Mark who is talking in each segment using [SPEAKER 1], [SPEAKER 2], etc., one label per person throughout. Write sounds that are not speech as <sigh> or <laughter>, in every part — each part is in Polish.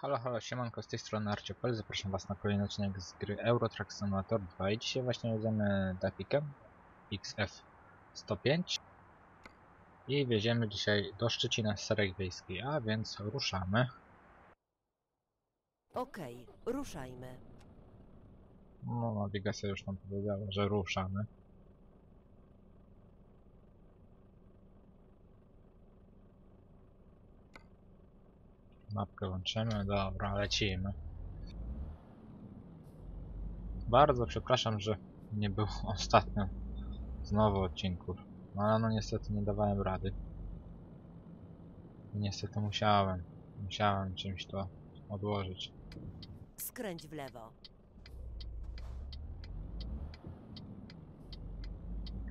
[SPEAKER 1] Halo, halo, siemanko, z tej strony Arciopel, zapraszam was na kolejny odcinek z gry Euro Truck Simulator 2 i dzisiaj właśnie jedziemy Dafikiem XF105 i wjedziemy dzisiaj do Szczecina z Serek Wiejskiej, a więc ruszamy.
[SPEAKER 2] Okej, ruszajmy.
[SPEAKER 1] No, nawigacja już nam powiedziała, że ruszamy. Mapkę włączymy, dobra, lecimy. Bardzo przepraszam, że nie było <laughs> ostatnio znowu odcinków. No ale no niestety nie dawałem rady. Niestety musiałem. Musiałem czymś to odłożyć.
[SPEAKER 2] Skręć w lewo.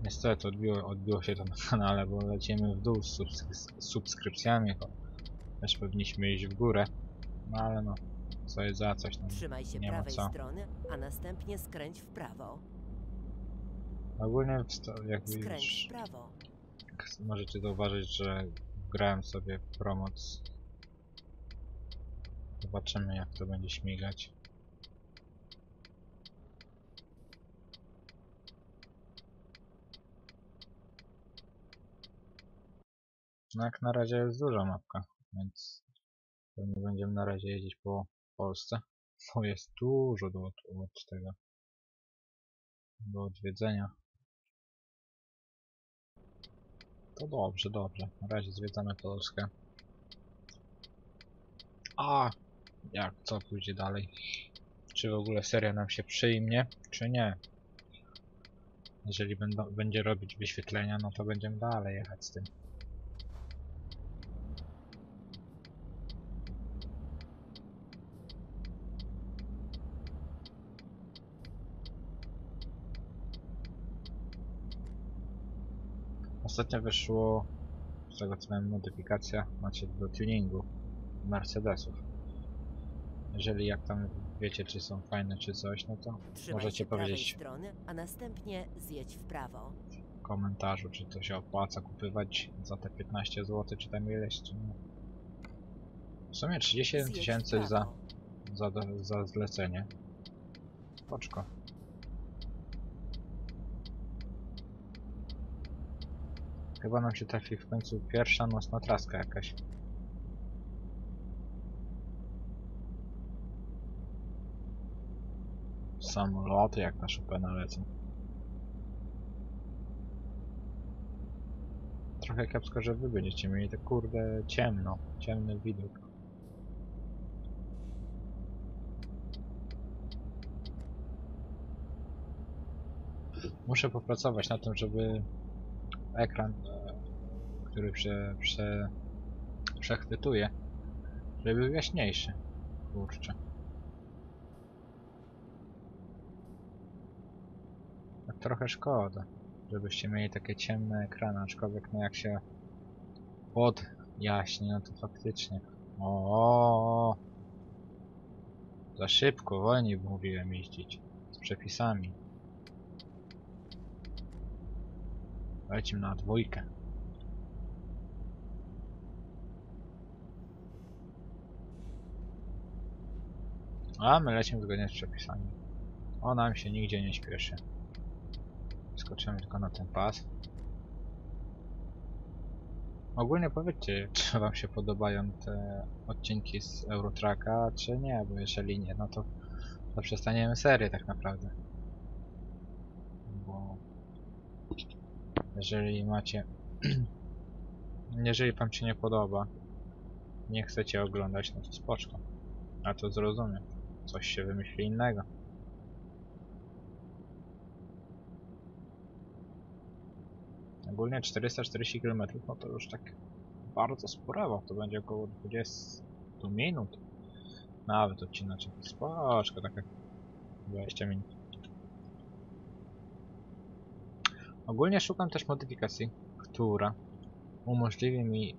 [SPEAKER 1] Niestety odbiło, odbiło się to na kanale, bo lecimy w dół z subskrypcjami. Też powinniśmy iść w górę. No ale no, co jest za coś. No.
[SPEAKER 2] Trzymaj się
[SPEAKER 1] Nie ma
[SPEAKER 2] prawej
[SPEAKER 1] co.
[SPEAKER 2] strony, a następnie skręć w prawo.
[SPEAKER 1] Ogólnie jak
[SPEAKER 2] Skręć
[SPEAKER 1] już
[SPEAKER 2] w prawo.
[SPEAKER 1] możecie zauważyć, że grałem sobie promoc. Zobaczymy jak to będzie śmigać. No jak na razie jest duża mapka, więc pewnie będziemy na razie jeździć po Polsce. <laughs> Bo jest dużo do, od, tego do odwiedzenia. To dobrze, dobrze. Na razie zwiedzamy Polskę. A jak co pójdzie dalej? Czy w ogóle seria nam się przyjmie, czy nie? Jeżeli będą, będzie robić wyświetlenia, no to będziemy dalej jechać z tym. Ostatnio wyszło, z tego co wiem, modyfikacja macie do tuningu Mercedesów. Jeżeli jak tam wiecie, czy są fajne, czy coś, no to
[SPEAKER 2] Trzymaj
[SPEAKER 1] możecie
[SPEAKER 2] się prawej
[SPEAKER 1] powiedzieć
[SPEAKER 2] strony, a następnie zjedź w prawo.
[SPEAKER 1] w komentarzu, czy to się opłaca kupywać za te 15 zł, czy tam ileś, czy nie. W sumie 37
[SPEAKER 2] Zjedź w
[SPEAKER 1] tysięcy za,
[SPEAKER 2] prawo.
[SPEAKER 1] za, za zlecenie. Poczko. Chyba nam się trafi w końcu pierwsza nocna traska jakaś. Samoloty jak na Chopina lecą. Trochę kiepsko, że wy będziecie mieli tak kurde ciemno, ciemny widok. Muszę popracować na tym, żeby ekran, który prze, prze, przechwytuje, żeby był jaśniejszy. Kurczę. Tak trochę szkoda, żebyście mieli takie ciemne ekrany, aczkolwiek no jak się podjaśni, no to faktycznie. O, za szybko, wolniej mówiłem jeździć z przepisami. Lecimy na dwójkę. A my lecimy zgodnie z przepisami. O nam się nigdzie nie śpieszy. Skoczymy tylko na ten pas. Ogólnie powiedzcie, czy wam się podobają te odcinki z Eurotracka, czy nie, bo jeżeli nie, no to, to przestaniemy serię tak naprawdę. Bo jeżeli macie <clears throat> jeżeli wam się nie podoba nie chcecie oglądać no to spoczko. A to zrozumiem. Coś się wymyśli innego. Ogólnie 440 km no to już tak bardzo sporo to będzie około 20 minut. Nawet odcinaczek spoczko tak jak 20 minut Ogólnie szukam też modyfikacji, która umożliwi mi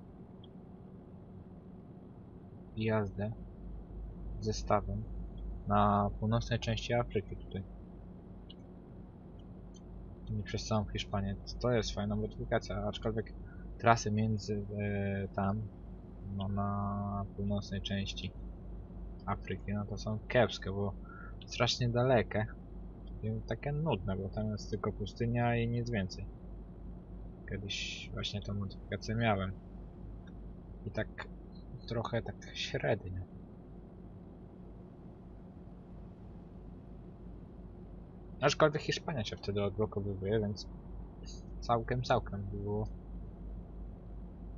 [SPEAKER 1] jazdę zestawem na północnej części Afryki tutaj. Nie przez całą Hiszpanię. To jest fajna modyfikacja, aczkolwiek trasy między e, tam, no na północnej części Afryki, no to są kiepskie, bo strasznie dalekie takie nudne, bo tam jest tylko pustynia i nic więcej. Kiedyś właśnie tą modyfikację miałem. I tak trochę tak średnio. Aczkolwiek Hiszpania się wtedy odblokowuje, więc całkiem, całkiem by było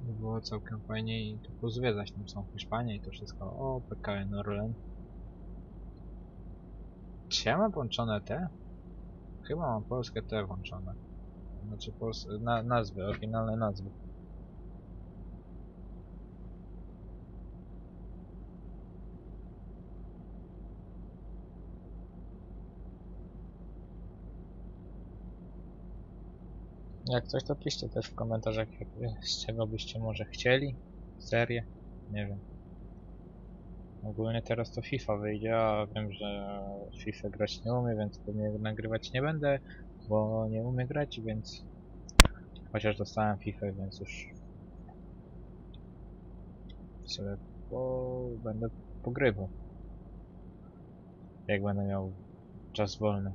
[SPEAKER 1] by było całkiem fajnie i tu pozwiedzać tam są Hiszpanię i to wszystko. O, PKN Orlen. Czy ja mam włączone te? Chyba mam polskie te włączone. Znaczy pols na nazwy, oryginalne nazwy. Jak coś to piszcie też w komentarzach, z czego byście może chcieli. Serię? Nie wiem. Ogólnie teraz to FIFA wyjdzie, a wiem, że FIFA grać nie umie, więc pewnie nagrywać nie będę, bo nie umiem grać, więc chociaż dostałem FIFA, więc już sobie po... będę pogrywał. Jak będę miał czas wolny.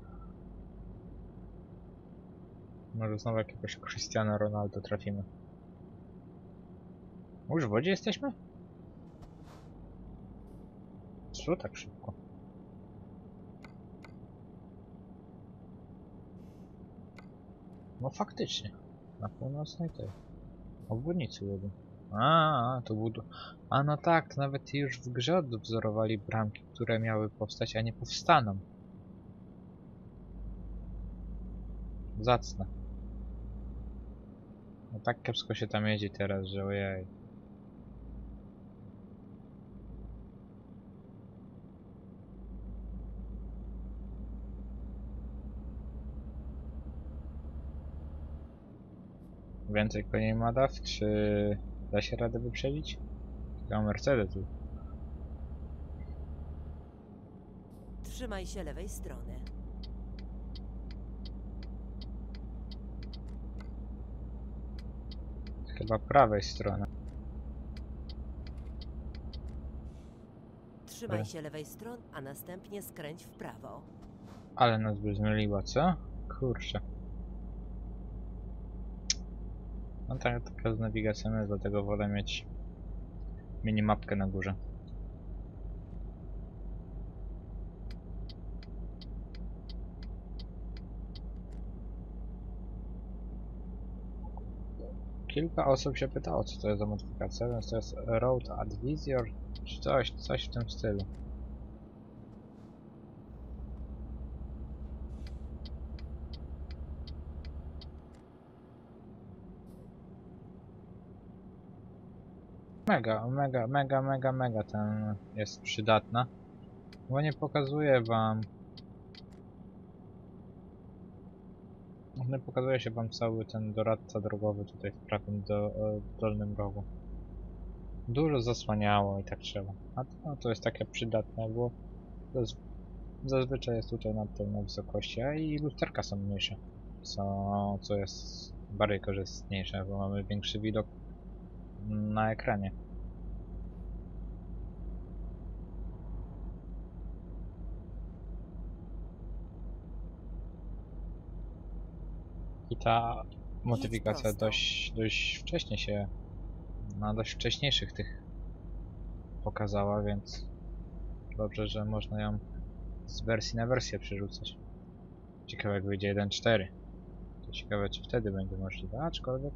[SPEAKER 1] Może znowu jakiegoś Cristiano Ronaldo trafimy. Już w wodzie jesteśmy? Co tak szybko? No faktycznie. Na północnej tej. Obwodnicy łodu. A, to był... A no tak, nawet już w grze odwzorowali bramki, które miały powstać, a nie powstaną. Zacne. No tak kiepsko się tam jedzie teraz, że ojej. Więcej koni ma DAF, czy da się radę wyprzedzić? Ja Mercedes tu.
[SPEAKER 2] Trzymaj się lewej strony.
[SPEAKER 1] Chyba prawej strony.
[SPEAKER 2] Trzymaj się lewej strony, a następnie skręć w prawo.
[SPEAKER 1] Ale nas by zmyliła, co? Kurczę. No tak, taka z nawigacją jest, dlatego wolę mieć minimapkę na górze. Kilka osób się pytało, co to jest za modyfikacja, więc to jest Road Advisor, czy coś, coś w tym stylu. Mega, mega, mega, mega, mega ten jest przydatna. Bo nie pokazuje wam... Nie pokazuje się wam cały ten doradca drogowy tutaj w prawym do, e, dolnym rogu. Dużo zasłaniało i tak trzeba. A to, no, to jest takie przydatne, bo zazwyczaj jest tutaj na tej wysokości, a i lusterka są mniejsze. Co, co jest bardziej korzystniejsze, bo mamy większy widok na ekranie. I ta modyfikacja dość, dość wcześnie się, na dość wcześniejszych tych pokazała, więc dobrze, że można ją z wersji na wersję przerzucać. Ciekawe jak wyjdzie 1.4. To ciekawe czy wtedy będzie możliwe, aczkolwiek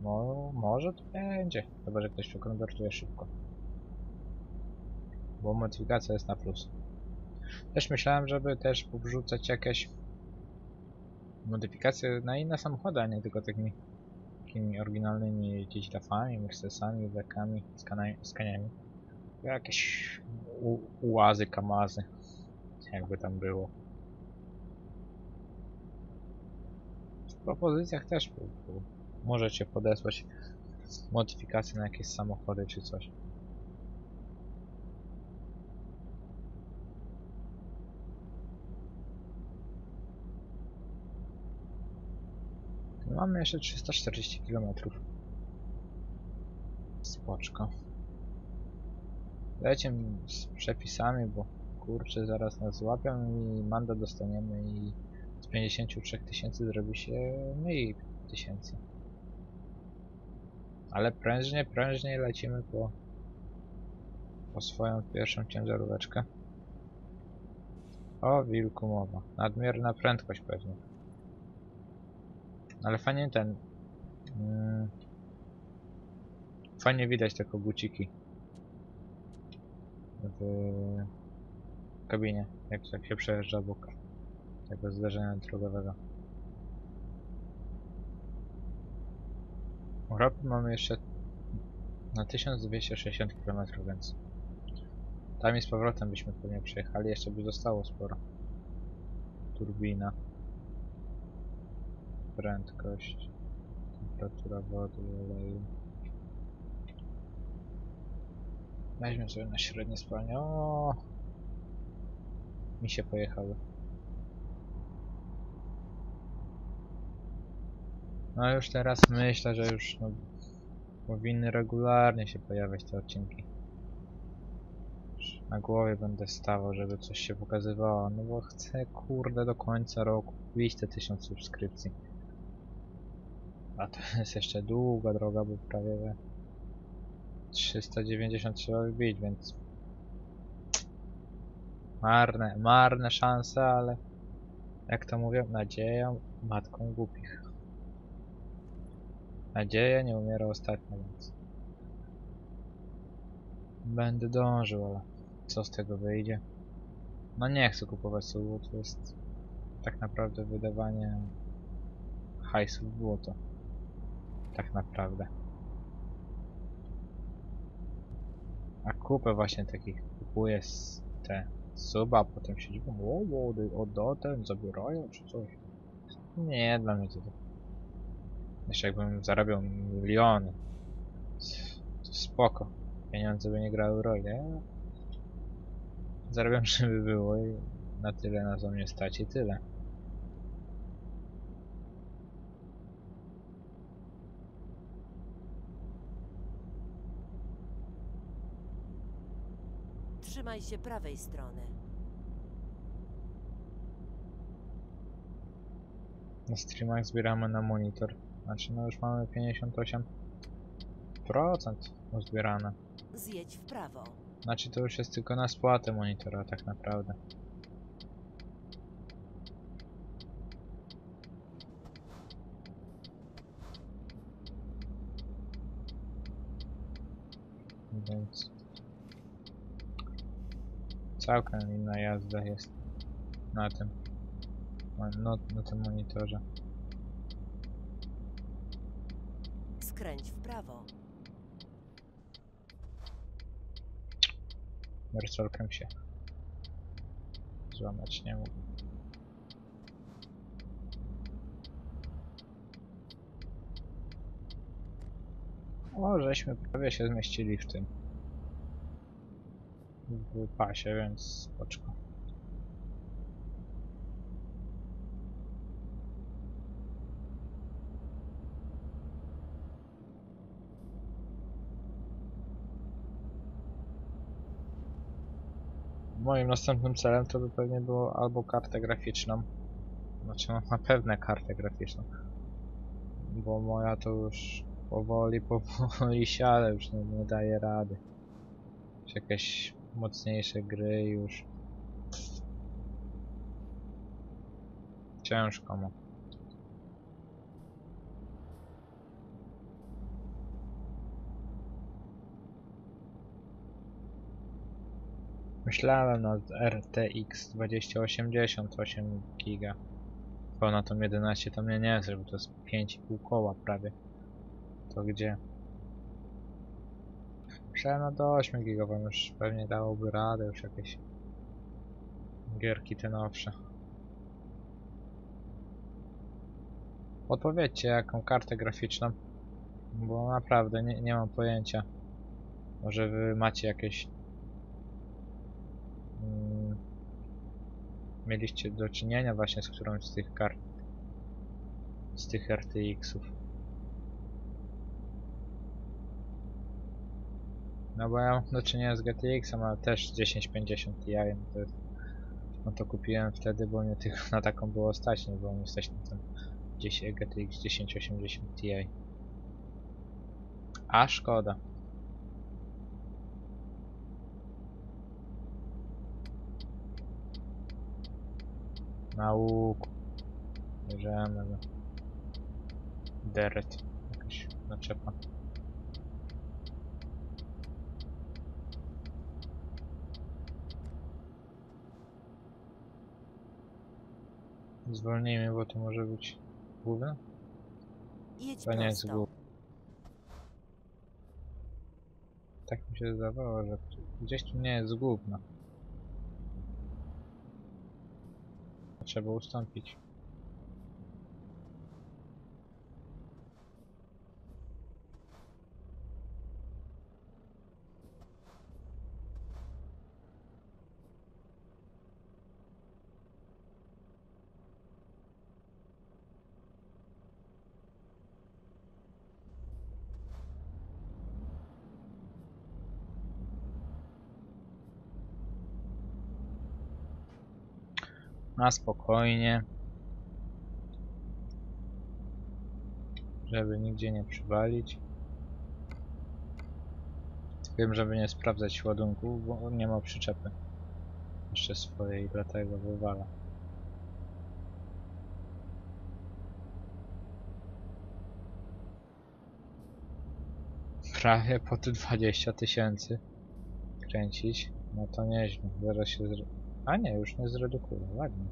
[SPEAKER 1] no, może to będzie. Chyba, że ktoś to konwertuje szybko. Bo modyfikacja jest na plus. Też myślałem, żeby też wrzucać jakieś modyfikacje na inne samochody, a nie tylko takimi, takimi oryginalnymi dafami, Mercedesami, skana- skaniami. Jakieś u- ułazy, kamazy. Jakby tam było. W propozycjach też był, był możecie podesłać modyfikacje na jakieś samochody czy coś. Mamy jeszcze 340 km. Spoczko. Lecimy z przepisami, bo kurczę, zaraz nas złapią i mandat dostaniemy i z 53 tysięcy zrobi się mniej tysięcy. Ale prężnie, prężnie lecimy po, po swoją pierwszą ciężaróweczkę. O wilku mowa. Nadmierna prędkość pewnie. Ale fajnie ten... Mm, fajnie widać te koguciki w kabinie, jak, jak się przejeżdża obok tego zdarzenia drogowego. Europy mamy jeszcze na 1260 km, więc tam i z powrotem byśmy pewnie przejechali, jeszcze by zostało sporo. Turbina. Prędkość. Temperatura wody, oleju. Weźmy sobie na średnie spalanie. O, mi się pojechały. No już teraz myślę, że już no, powinny regularnie się pojawiać te odcinki. Już Na głowie będę stawał, żeby coś się pokazywało, no bo chcę kurde do końca roku wbić te 1000 subskrypcji. A to <laughs> jest jeszcze długa droga, bo prawie we 390 trzeba wbić, więc marne, marne szanse, ale jak to mówią, nadzieją matką głupich. Nadzieja nie umiera ostatnio, więc będę dążył, ale co z tego wyjdzie? No nie chcę kupować suwu, to jest tak naprawdę wydawanie hajsu w błoto. Tak naprawdę. A kupę właśnie takich kupuję z te suba, a potem się dziwią, o, o, oddatem zabierają czy coś. Nie, dla mnie to tak. Jeszcze jakbym zarabiał miliony. To spoko. Pieniądze by nie grały roli. ale Zarabiam, <laughs> żeby było i na tyle na co mnie stać i tyle.
[SPEAKER 2] Trzymaj się prawej strony.
[SPEAKER 1] Na streamach zbieramy na monitor. Znaczy no już mamy 58% uzbierane.
[SPEAKER 2] Zjedź w prawo.
[SPEAKER 1] Znaczy to już jest tylko na spłatę monitora tak naprawdę. Więc całkiem inna jazda jest na tym no, na tym monitorze.
[SPEAKER 2] Skręć w prawo.
[SPEAKER 1] Mersolkiem się złamać nie mógł. O, żeśmy prawie się zmieścili w tym w pasie, więc spoczko. Moim następnym celem to by pewnie było albo kartę graficzną. Znaczy no, na pewno kartę graficzną. Bo moja to już powoli, <laughs> powoli siada, już nie, nie daje rady. Już jakieś mocniejsze gry już. Ciężko mu. Myślałem nad RTX 2080 8 giga. Bo na tą 11 to mnie nie zrób, to jest 5,5 koła prawie. To gdzie? Myślałem nad 8 gigową, już pewnie dałoby radę, już jakieś gierki te nowsze. Odpowiedzcie jaką kartę graficzną, bo naprawdę nie, nie mam pojęcia. Może wy macie jakieś mieliście do czynienia właśnie z którąś z tych kart z tych RTX-ów No bo ja mam do czynienia z GTX-em, ale też 1050 Ti. To, jest, no to kupiłem wtedy, bo mnie tylko na taką było stać, nie było mnie stać na ten 10, GTX 1080 Ti. A szkoda. Na łuku. Bierzemy go. Deret. Jakaś naczepa. Zwolnijmy, bo to może być główne?
[SPEAKER 2] Jedź
[SPEAKER 1] To nie jest
[SPEAKER 2] prosto.
[SPEAKER 1] główne. Tak mi się zdawało, że gdzieś tu nie jest główna. Trzeba ustąpić. Na spokojnie. Żeby nigdzie nie przywalić. Wiem, żeby nie sprawdzać ładunku, bo nie ma przyczepy. Jeszcze swojej, dlatego wywala. Prawie po te 20 tysięcy kręcić. No to nieźle. Zaraz się. A nie, już nie zredukuje. Ładnie.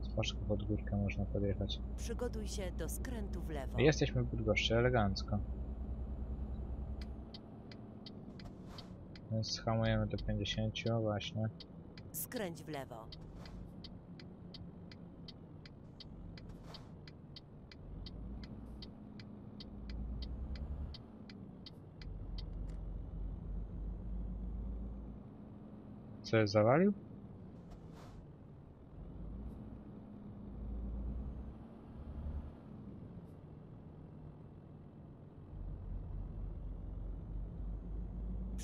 [SPEAKER 1] Z paszką pod górkę można podjechać.
[SPEAKER 2] Przygotuj się do skrętu w lewo.
[SPEAKER 1] Jesteśmy w Bydgoszczy, elegancko. Więc hamujemy do 50, właśnie.
[SPEAKER 2] Skręć w lewo.
[SPEAKER 1] Co jest zawalił?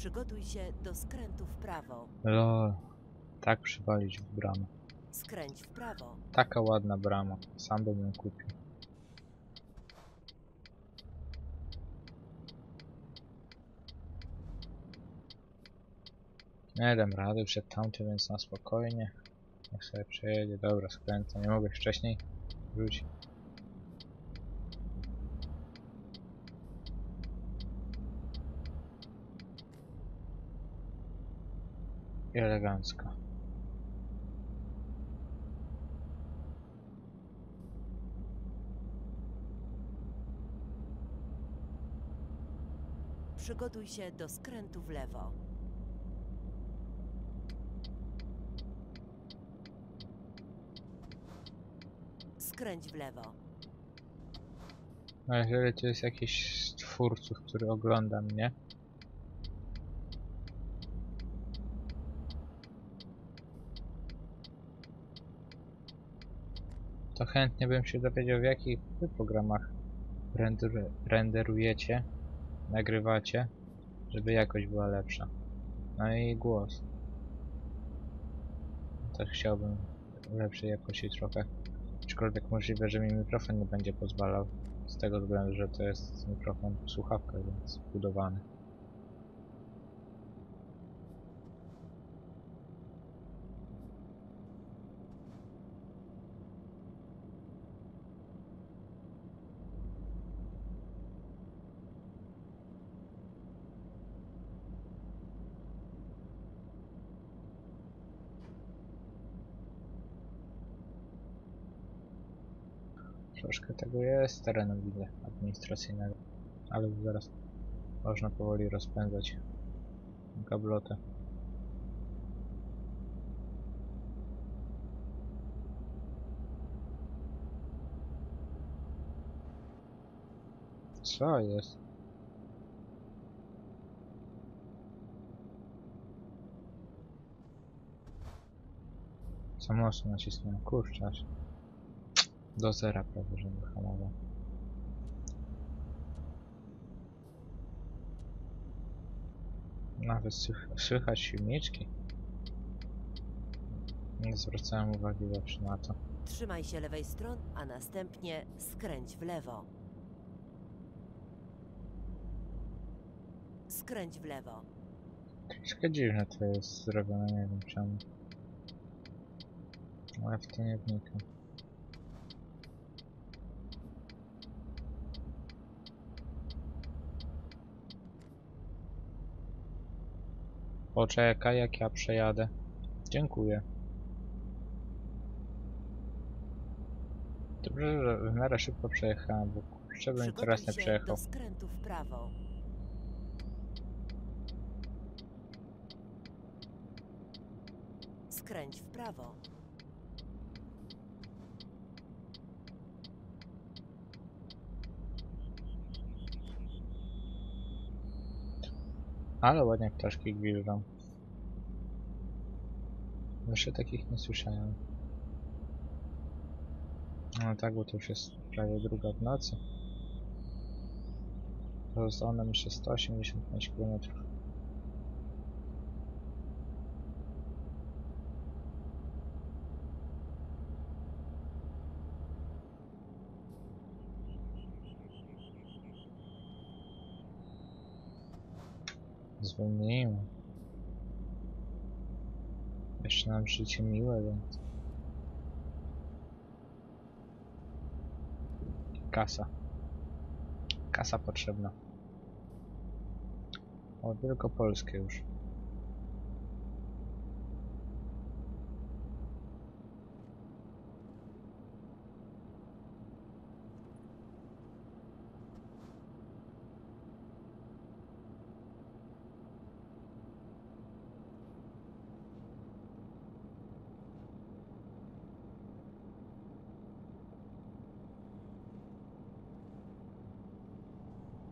[SPEAKER 2] Przygotuj się do skrętu w prawo.
[SPEAKER 1] Lol. Tak przywalić w bramę.
[SPEAKER 2] Skręć w prawo.
[SPEAKER 1] Taka ładna brama. Sam bym ją kupił. Nie dam rady przed tamtym, więc na spokojnie. Niech sobie przejedzie. Dobra, skręcę. Nie mogę wcześniej rzucić. I elegancko.
[SPEAKER 2] Przygotuj się do skrętu w lewo. Skręć w lewo.
[SPEAKER 1] No jeżeli to jest jakiś z twórców, który ogląda mnie, to chętnie bym się dowiedział w jakich programach renderu renderujecie, nagrywacie, żeby jakość była lepsza. No i głos. Też chciałbym lepszej jakości trochę. Aczkolwiek możliwe, że mi mikrofon nie będzie pozwalał. Z tego względu, że to jest mikrofon w słuchawkach, więc budowany. Troszkę tego jest terenu widzę administracyjnego, ale zaraz można powoli rozpędzać gablotę. Co jest? Za mocno nacisnąłem, kurczę. Do zera prawie, żeby hamował. Nawet słych- słychać silniczki. Nie zwracałem uwagi zawsze na to.
[SPEAKER 2] Trzymaj się lewej strony, a następnie skręć w lewo. Skręć w lewo.
[SPEAKER 1] Troszkę dziwne to jest zrobione, nie wiem czemu. Ale w to nie wnikam. Poczekaj, jak ja przejadę. Dziękuję. Dobrze, że w miarę szybko przejechałem, bo kurczę bym
[SPEAKER 2] Przygotuj
[SPEAKER 1] teraz nie przejechał.
[SPEAKER 2] skrętu w prawo. Skręć w prawo.
[SPEAKER 1] Ale ładnie ptaszki gwiżdżą. Jeszcze takich nie słyszałem. No tak, bo to już jest prawie druga w nocy. Pozostało nam jeszcze 185 km. Zwolnijmy. Jeszcze nam życie miłe, więc... Kasa. Kasa potrzebna. O, tylko polskie już.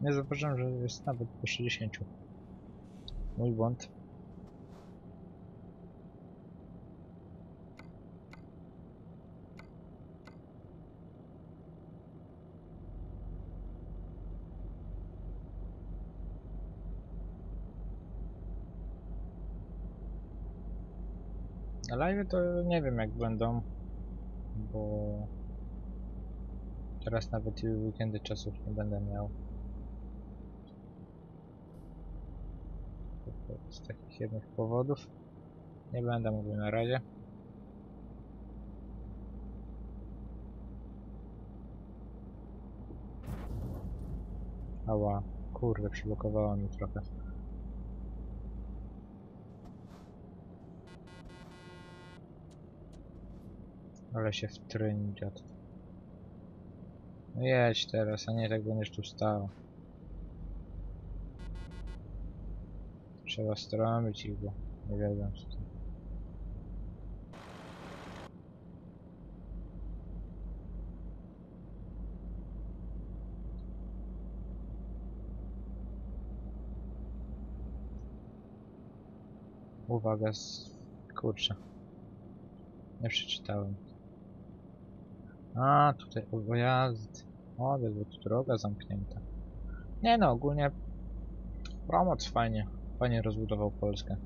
[SPEAKER 1] Nie zauważyłem, że jest nawet po 60. Mój błąd. A live to nie wiem jak będą, bo teraz nawet weekendy czasów nie będę miał. Z takich jednych powodów. Nie będę mówił na razie. Ała, kurde, przyblokowało mi trochę. Ale się wtryni dziad. No jedź teraz, a nie tak będziesz tu stał. Trzeba strąbić ich, bo nie wiedzą co to. Uwaga, kurczę. Nie przeczytałem. A, tutaj objazd. O, bo tu droga zamknięta. Nie no, ogólnie promoc fajnie. Fajnie rozbudował Polskę.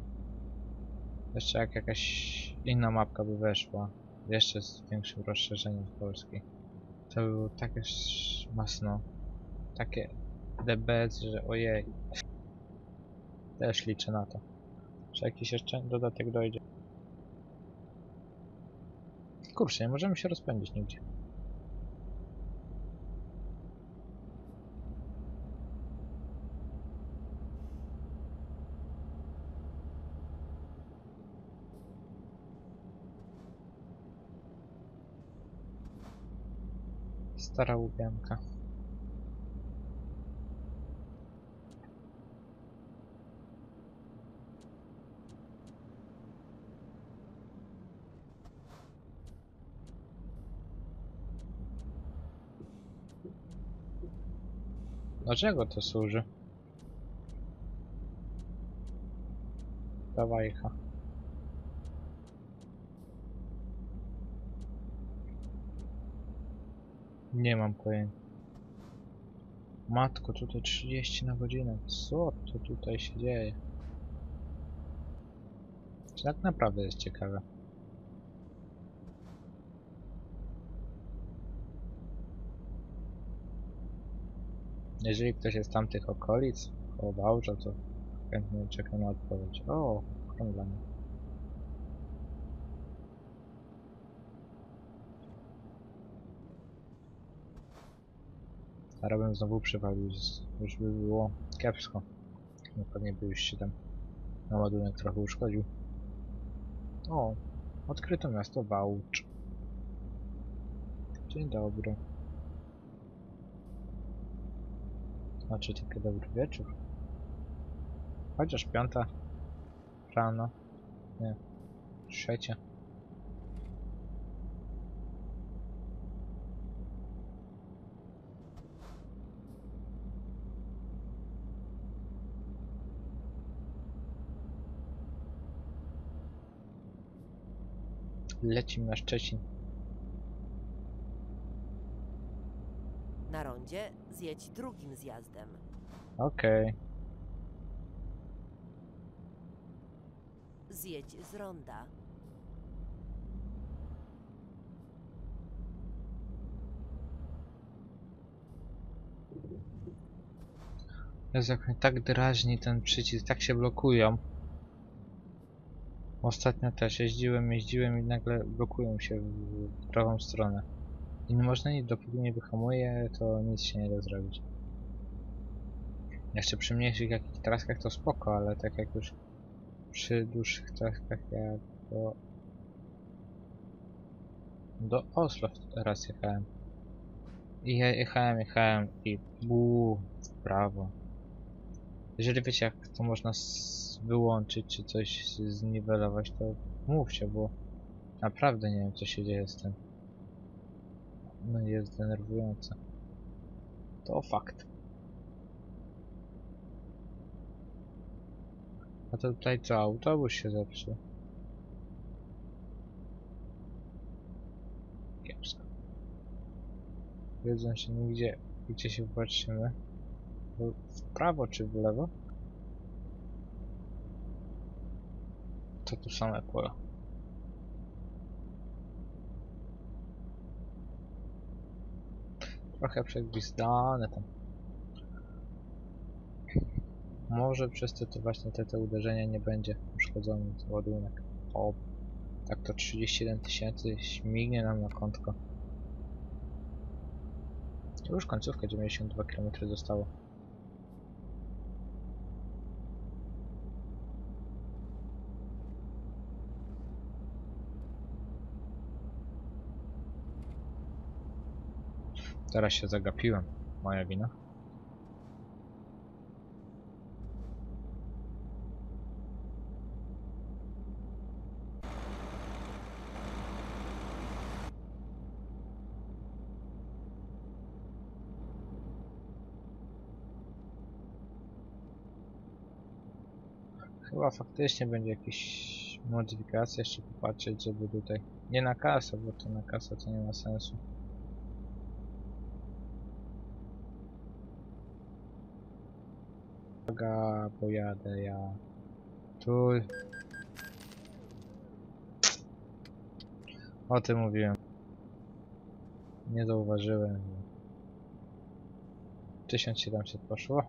[SPEAKER 1] Jeszcze jak jakaś inna mapka by weszła. Jeszcze z większym rozszerzeniem Polski. To by było takie masno. Takie DBS, że ojej. Też liczę na to. Czy jakiś jeszcze dodatek dojdzie. Kurczę, nie możemy się rozpędzić nigdzie. Stara łubianka. Dlaczego to służy? Ta wajcha. Nie mam pojęcia. Matko, tutaj 30 na godzinę. Co to tutaj się dzieje? Czy tak naprawdę jest ciekawe? Jeżeli ktoś jest z tamtych okolic, koło Wałcza, to chętnie czekam na odpowiedź. O, okrąglanie. Teraz bym znowu przywalił, z- już by było kiepsko. No pewnie by już się tam na ładunek trochę uszkodził. O, odkryto miasto Wałcz. Dzień dobry. Znaczy taki dobry wieczór. Chociaż piąta rano. Nie. Trzecia. Lecimy na Szczecin.
[SPEAKER 2] Na rondzie zjedź drugim zjazdem.
[SPEAKER 1] Okej.
[SPEAKER 2] Zjedź z ronda.
[SPEAKER 1] Jezu, jak mnie tak drażni ten przycisk, tak się blokują. Ostatnio też jeździłem, jeździłem i nagle blokują się w prawą stronę. I nie można nic, dopóki nie wyhamuje, to nic się nie da zrobić. Jeszcze przy mniejszych jakichś traskach to spoko, ale tak jak już przy dłuższych traskach jak do... Do Oslo raz jechałem. I ja jechałem, jechałem i buu, w prawo. Jeżeli wiecie jak to można wyłączyć, czy coś zniwelować, to mówcie, bo naprawdę nie wiem co się dzieje z tym. No jest denerwujące. To fakt. A to tutaj co, autobus się zepsuł. Kiepsko. Wiedzą się nigdzie, gdzie się patrzymy. W prawo czy w lewo? To tu same pola. Trochę przegwizdane tam. Może przez te, to właśnie te, te uderzenia nie będzie uszkodzony ładunek. O, tak to 31 tysięcy śmignie nam na kątko. To już końcówka 92 km zostało. Teraz się zagapiłem. Moja wina. Chyba faktycznie będzie jakieś modyfikacja, jeszcze popatrzeć, żeby tutaj... Nie na kasę, bo to na kasę to nie ma sensu. Uwaga, pojadę ja. Tu. O tym mówiłem. Nie zauważyłem. 1700 poszło.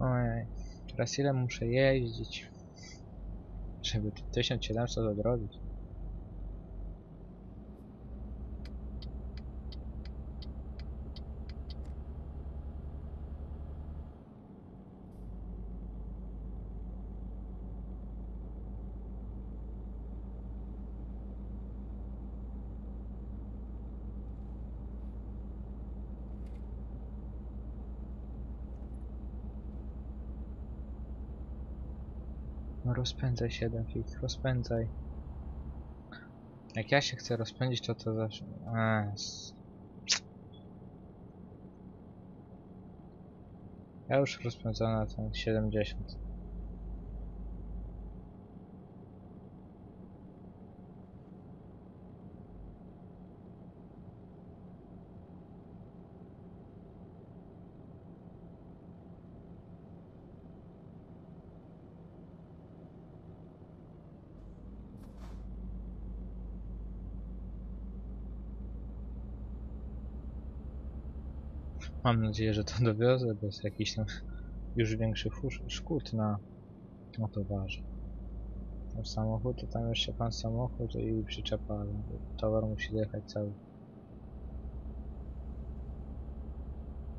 [SPEAKER 1] Ojej, teraz ile muszę jeździć, żeby te 1700 odrobić? No rozpędzaj się, Denfik, rozpędzaj. Jak ja się chcę rozpędzić, to to zawsze... Eee, Ja już rozpędzam na ten 70. Mam nadzieję, że to <laughs> dowiozę bez jakichś tam już większych szkód na, na towarze. Tam samochód, to tam jeszcze pan samochód i przyczepa, ale towar musi dojechać cały.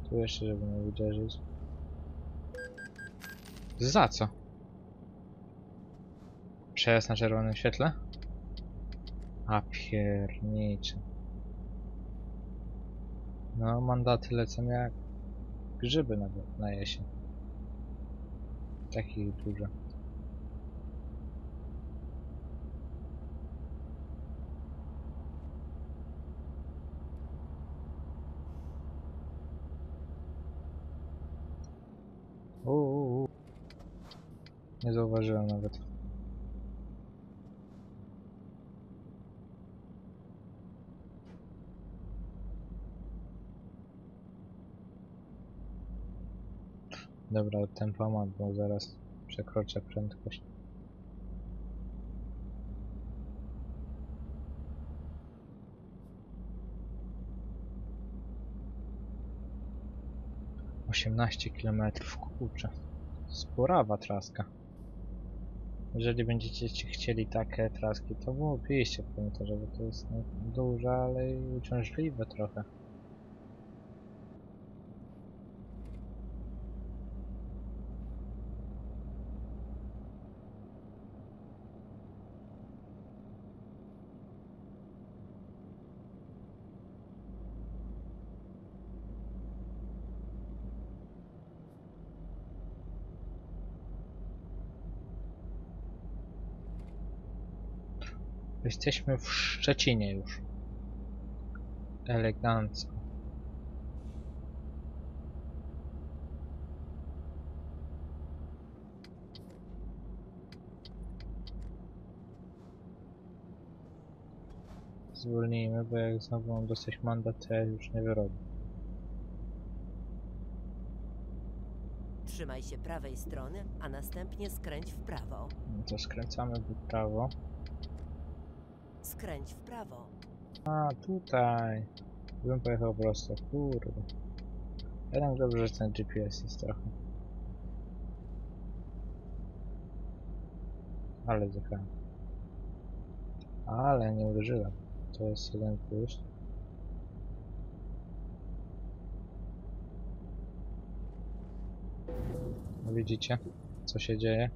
[SPEAKER 1] Tu jeszcze, żeby nie uderzyć. Za co? Przejazd na czerwonym świetle? A piernicze. No, mandaty lecą jak grzyby na, na jesień. Takich dużo. Nie zauważyłem nawet. Dobra, tempomat, bo zaraz przekroczę prędkość. Osiemnaście kilometrów, kurczę. Sporawa traska. Jeżeli będziecie ci- chcieli takie traski, to wpiszcie w komentarzu, bo to jest duże, ale i uciążliwe trochę. Jesteśmy w Szczecinie już. Elegancko. Zwolnijmy, bo jak znowu mam dostać mandat, to ja już nie wyrobię.
[SPEAKER 2] Trzymaj się prawej strony, a następnie skręć w prawo.
[SPEAKER 1] No to skręcamy w prawo.
[SPEAKER 2] Skręć w prawo.
[SPEAKER 1] A, tutaj. Bym pojechał prosto, kurde. Jednak dobrze, że ten GPS jest trochę. Ale zjechałem. Ale nie uderzyłem. To jest jeden plus. Widzicie, co się dzieje?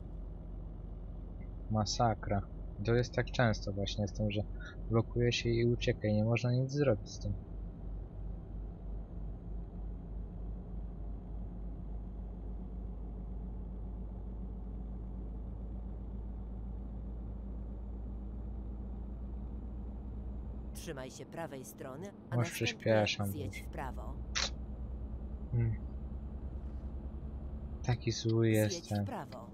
[SPEAKER 1] Masakra. To jest tak często właśnie z tym, że blokuje się i ucieka i nie można nic zrobić z tym.
[SPEAKER 2] Trzymaj się prawej strony, a
[SPEAKER 1] Już przyspieszam
[SPEAKER 2] zjedź w prawo.
[SPEAKER 1] Mm. Taki zły
[SPEAKER 2] Zjedź
[SPEAKER 1] jestem.
[SPEAKER 2] w prawo.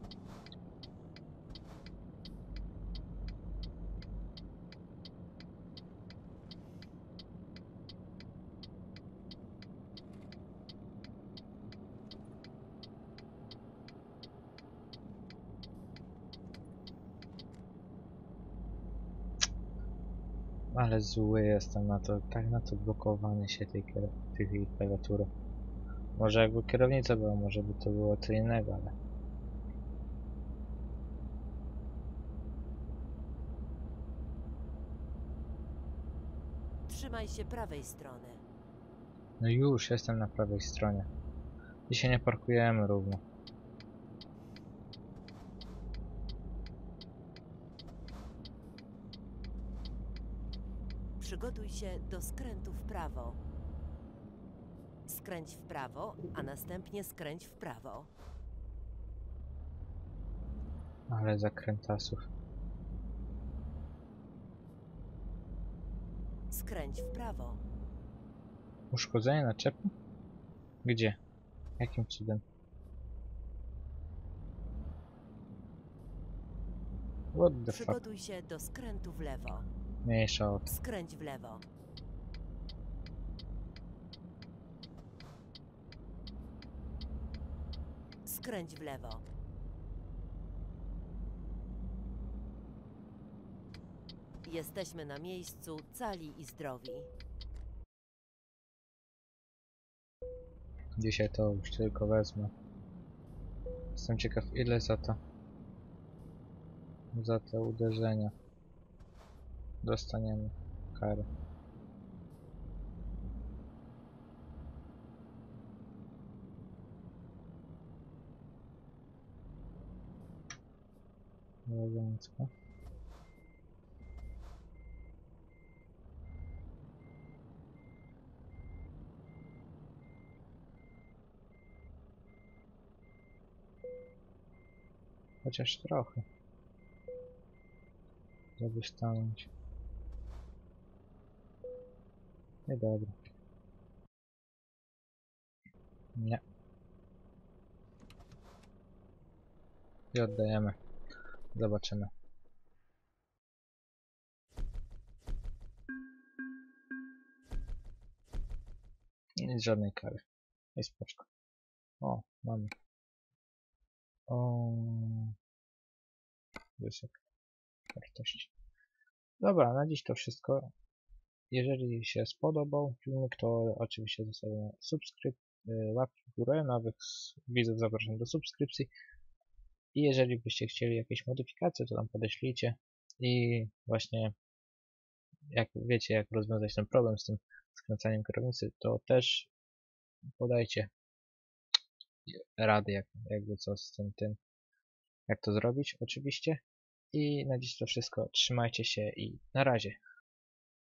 [SPEAKER 1] Ale zły jestem na to, tak na to blokowanie się tej, tej klawiatury. Może jakby kierownica była, może by to było co innego, ale...
[SPEAKER 2] Trzymaj się prawej strony.
[SPEAKER 1] No już jestem na prawej stronie. Dzisiaj nie parkujemy równo.
[SPEAKER 2] Przygotuj się do skrętu w prawo. Skręć w prawo, a następnie skręć w prawo.
[SPEAKER 1] Ale zakrętasów.
[SPEAKER 2] Skręć w prawo.
[SPEAKER 1] Uszkodzenie naczepy? Gdzie? Jakim cudem? What the fuck?
[SPEAKER 2] Przygotuj się do skrętu w lewo.
[SPEAKER 1] Mniejsza o to.
[SPEAKER 2] Skręć w lewo. Skręć w lewo. Jesteśmy na miejscu cali i zdrowi.
[SPEAKER 1] Dzisiaj to już tylko wezmę. Jestem ciekaw ile za to za te uderzenia dostaniemy kary. Elegancko. Chociaż trochę. Żeby stanąć. Niedobra. Nie. I oddajemy. Zobaczymy. Nic żadnej kary. Jest spoczko. O, mamy. O. Wysoka wartość. Dobra, na dziś to wszystko. Jeżeli się spodobał filmik, to oczywiście zostawiam subskryp, y, łapki w górę, nowych widzów zapraszam do subskrypcji. I jeżeli byście chcieli jakieś modyfikacje, to tam podeślijcie. I właśnie jak wiecie, jak rozwiązać ten problem z tym skręcaniem kierownicy, to też podajcie rady, jak, jakby co z tym, tym, jak to zrobić oczywiście. I na dziś to wszystko. Trzymajcie się i na razie.